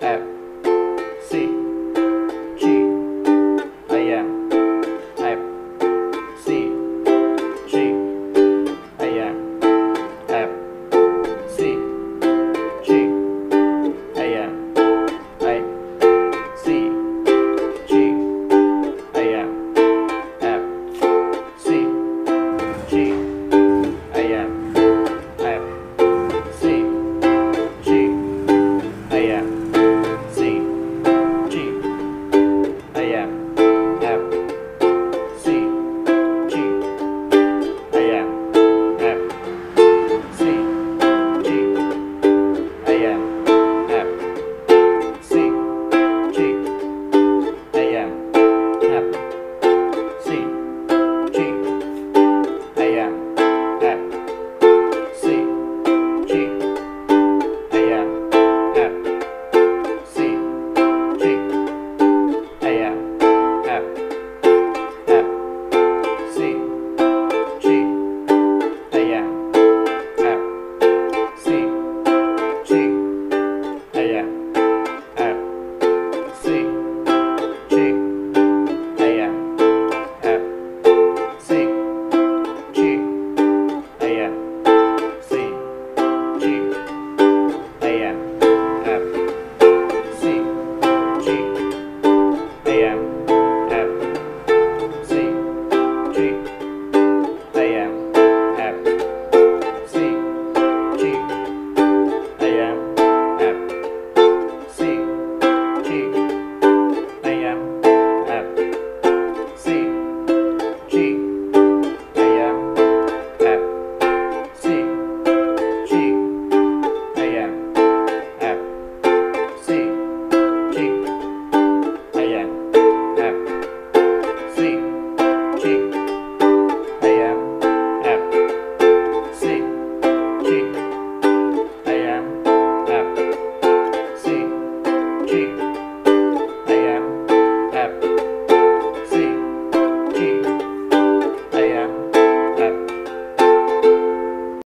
哎。